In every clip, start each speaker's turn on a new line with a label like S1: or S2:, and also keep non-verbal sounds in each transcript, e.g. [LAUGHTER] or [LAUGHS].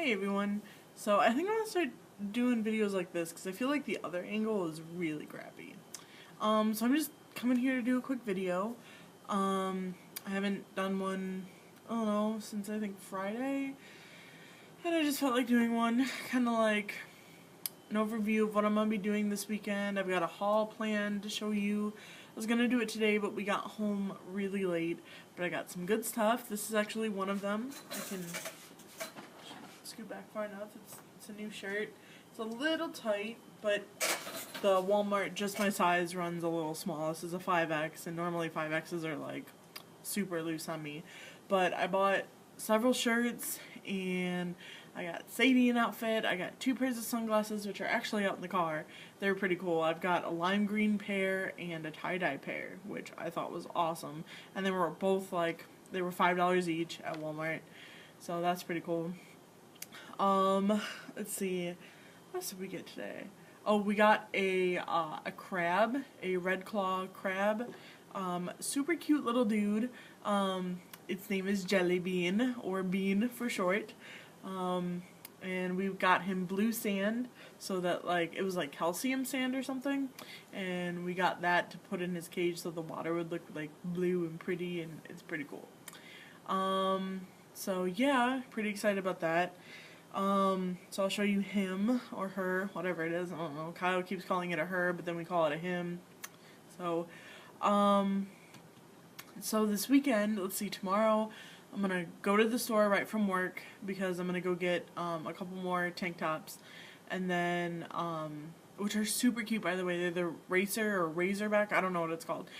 S1: Hey everyone. So I think I'm gonna start doing videos like this because I feel like the other angle is really crappy. Um, so I'm just coming here to do a quick video. Um, I haven't done one, I don't know, since I think Friday. And I just felt like doing one, [LAUGHS] kind of like an overview of what I'm gonna be doing this weekend. I've got a haul planned to show you. I was gonna do it today, but we got home really late. But I got some good stuff. This is actually one of them. I can back far enough. It's, it's a new shirt. It's a little tight, but the Walmart just my size runs a little small. This is a 5X, and normally 5Xs are like super loose on me. But I bought several shirts, and I got Sadie an outfit. I got two pairs of sunglasses, which are actually out in the car. They're pretty cool. I've got a lime green pair and a tie-dye pair, which I thought was awesome. And they were both like, they were $5 each at Walmart. So that's pretty cool. Um, let's see. What else did we get today? Oh, we got a uh, a crab, a red claw crab. Um, super cute little dude. Um, its name is Jelly Bean, or Bean for short. Um, and we've got him blue sand, so that like it was like calcium sand or something, and we got that to put in his cage so the water would look like blue and pretty, and it's pretty cool. Um, so yeah, pretty excited about that. Um, so I'll show you him or her, whatever it is. I don't know. Kyle keeps calling it a her, but then we call it a him. So, um, so this weekend, let's see, tomorrow I'm gonna go to the store right from work because I'm gonna go get um, a couple more tank tops, and then um, which are super cute by the way. They're the racer or razorback. I don't know what it's called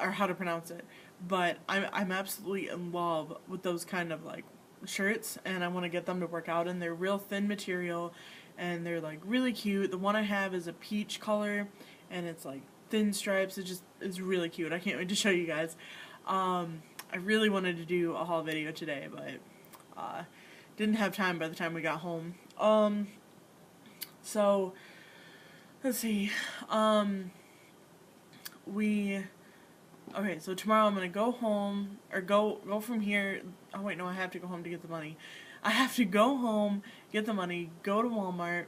S1: or how to pronounce it, but I'm I'm absolutely in love with those kind of like shirts and I want to get them to work out and they're real thin material and they're like really cute. The one I have is a peach color and it's like thin stripes. It just it's really cute. I can't wait to show you guys. Um, I really wanted to do a haul video today, but uh, didn't have time by the time we got home. Um, so let's see. Um, we Okay, so tomorrow I'm gonna go home or go go from here. Oh wait, no, I have to go home to get the money. I have to go home, get the money, go to Walmart.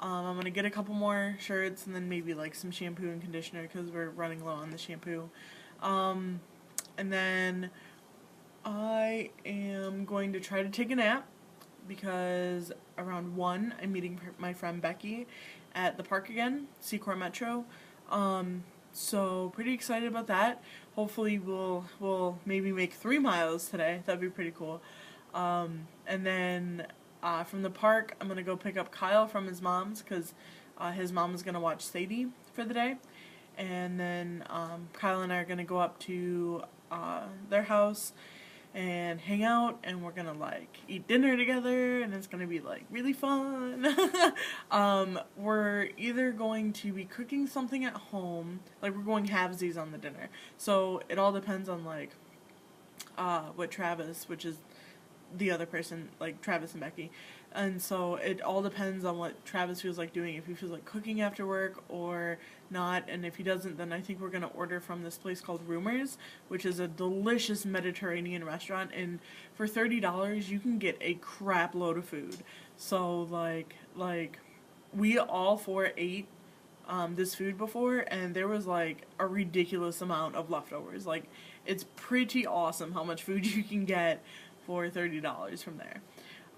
S1: Um, I'm gonna get a couple more shirts and then maybe like some shampoo and conditioner because we're running low on the shampoo. Um, and then I am going to try to take a nap because around one I'm meeting my friend Becky at the park again, Secor Metro. Um, so pretty excited about that. Hopefully we'll we'll maybe make three miles today. That'd be pretty cool. Um, and then uh, from the park, I'm gonna go pick up Kyle from his mom's because uh, his mom is gonna watch Sadie for the day. And then um, Kyle and I are gonna go up to uh, their house and hang out and we're gonna like eat dinner together and it's gonna be like really fun. [LAUGHS] Um, we're either going to be cooking something at home like we're going halvesies on the dinner. So it all depends on like uh, what Travis which is the other person like Travis and Becky and so it all depends on what Travis feels like doing. If he feels like cooking after work or not. And if he doesn't, then I think we're going to order from this place called Rumors, which is a delicious Mediterranean restaurant. And for $30, you can get a crap load of food. So, like, like we all four ate um, this food before, and there was like a ridiculous amount of leftovers. Like, it's pretty awesome how much food [LAUGHS] you can get for $30 from there.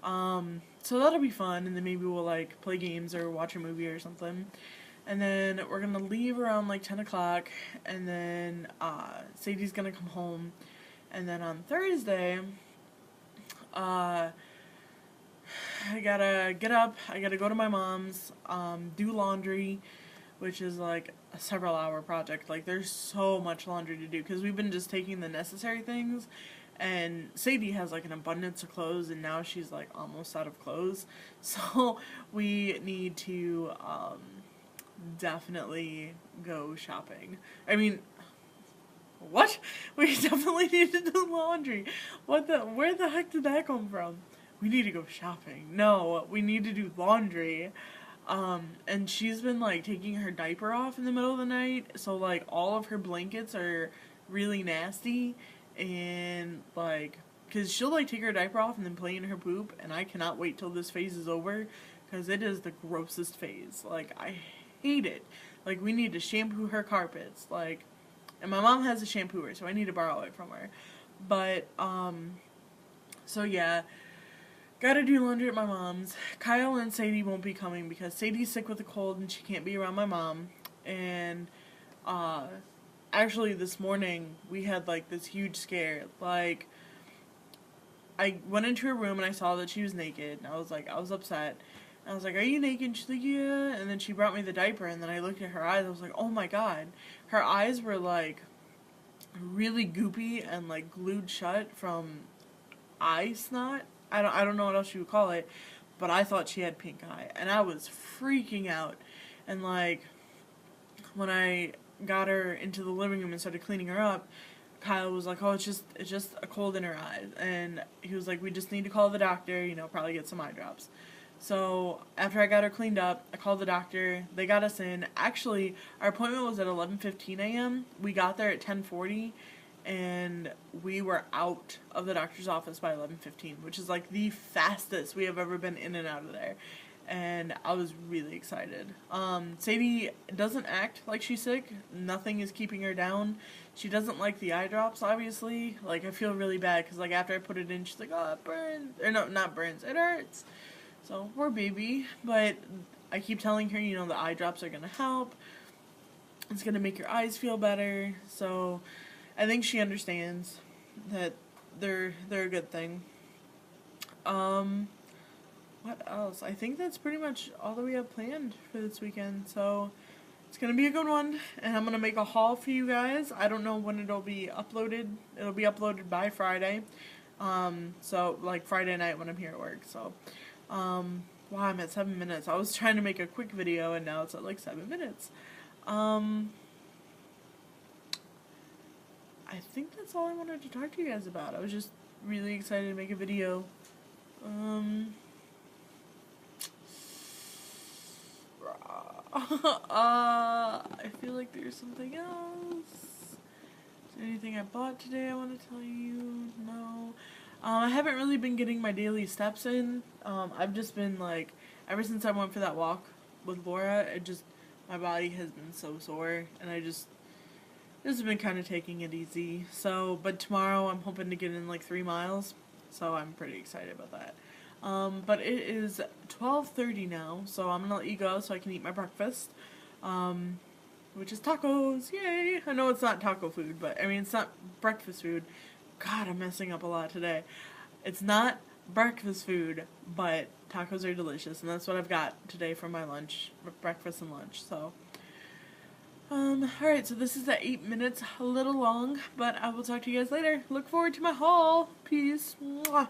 S1: Um, so that'll be fun, and then maybe we'll like play games or watch a movie or something. And then we're gonna leave around like 10 o'clock, and then uh, Sadie's gonna come home. And then on Thursday, uh, I gotta get up, I gotta go to my mom's, um, do laundry, which is like a several hour project. Like, there's so much laundry to do because we've been just taking the necessary things and Sadie has like an abundance of clothes and now she's like almost out of clothes. [LAUGHS] So we need to um, definitely go shopping. I mean what? [LAUGHS] We definitely need to do laundry. What the where the heck did that come from? We need to go shopping. No we need to do laundry. Um, and she's been like taking her diaper off in the middle of the night so like all of her blankets are really nasty and like because she'll like take her diaper off and then play in her poop, and I cannot wait till this phase is over, because it is the grossest phase. Like I hate it. Like we need to shampoo her carpets. Like, and my mom has a shampooer, so I need to borrow it from her. But um, so yeah. Gotta do laundry at my mom's. Kyle and Sadie won't be coming because Sadie's sick with a cold and she can't be around my mom. And uh, actually, this morning we had like this huge scare. Like, I went into her room and I saw that she was naked. And I was like, I was upset. And I was like, Are you naked? And she's like, Yeah. And then she brought me the diaper. And then I looked at her eyes. I was like, Oh my god. Her eyes were like really goopy and like glued shut from eye snot. I don't, I don't know what else you would call it. But I thought she had pink eye. And I was freaking out. And like, when I got her into the living room and started cleaning her up, Kyle was like, "Oh, it's just it's just a cold in her eyes," and he was like, "We just need to call the doctor. You know, probably get some eye drops." So after I got her cleaned up, I called the doctor. They got us in. Actually, our appointment was at 11:15 a.m. We got there at 10:40, and we were out of the doctor's office by 11:15, which is like the fastest we have ever been in and out of there and I was really excited. Um, Sadie doesn't act like she's sick. Nothing is keeping her down. She doesn't like the eye drops, obviously. Like I feel really bad because like after I put it in, she's like, "Oh, it burns," or no, not burns. It hurts. So poor baby. But I keep telling her, you know, the eye drops are gonna help. It's gonna make your eyes feel better. So I think she understands that they're they're a good thing. Um what else? I think that's pretty much all that we have planned for this weekend. So it's gonna be a good one, and I'm gonna make a haul for you guys. I don't know when it'll be uploaded. It'll be uploaded by Friday. Um, so like Friday night when I'm here at work. So, um, wow, I'm at seven minutes. I was trying to make a quick video, and now it's at like seven minutes. Um, I think that's all I wanted to talk to you guys about. I was just really excited to make a video. Um. [LAUGHS] uh, I feel like there's something else. Anything I bought today I want to tell you? No. Um, I haven't really been getting my daily steps in. Um, I've just been like, ever since I went for that walk with Laura, it just, my body has been so sore, and I just, this has been kind of taking it easy. So, but tomorrow I'm hoping to get in like three miles, so I'm pretty excited about that. Um, but it is 12.30 now, so I'm gonna let you go so I can eat my breakfast. Um, which is tacos, yay! I know it's not taco food, but I mean, it's not breakfast food. God, I'm messing up a lot today. It's not breakfast food, but tacos are delicious, and that's what I've got today for my lunch, breakfast and lunch, so. Um, alright, so this is at 8 minutes, a little long, but I will talk to you guys later. Look forward to my haul. Peace. Mwah.